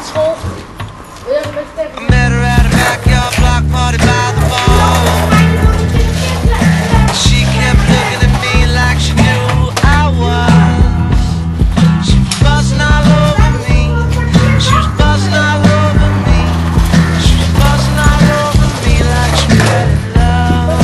I met her at a backyard block party by the ball. She kept looking at me like she knew I was. She was buzzing all over me. She was buzzing all over me. She was buzzing all over me like she in love.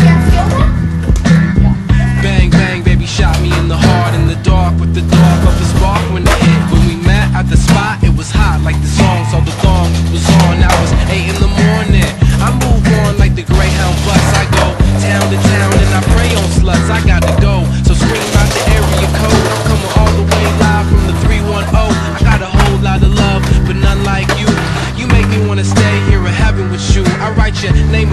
Bang, bang, baby shot me in the heart in the dark with the dark of the spark when it hit. When we met at the spot, was hot like the song, so the thong was on. Now it's 8 in the morning. I move on like the Greyhound bus. I go town to town and I prey on sluts. I gotta go, so scream out the area code. I'm coming all the way live from the 310. I got a whole lot of love, but none like you. You make me wanna stay here in heaven with you. I write your name